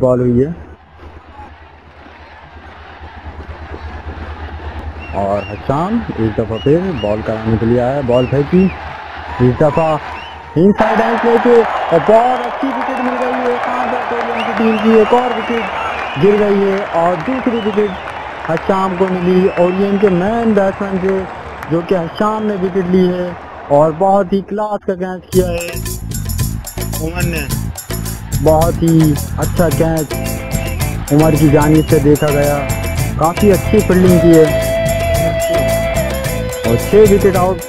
Ball हुई है। और हशाम एक दफ़ा फिर बॉल कराने के लिए आया बॉल फेंकी। इस दफ़ा इन साइड एंड लेके बहुत अच्छी विकेट मिल गई है। आंध्र कोरियन की टीम की एक और विकेट गिर गई है और दूसरी विकेट हशाम को मिली और ये इनके मैन बैट्समैन थे जो कि हशाम ने विकेट ली है और बहुत ही क्लास का कैच किया है। उमर ने बहुत ही अच्छा कैच उमर की जानी से देखा गया। काफ़ी अच्छी फील्डिंग की है। और छः विकेट आउट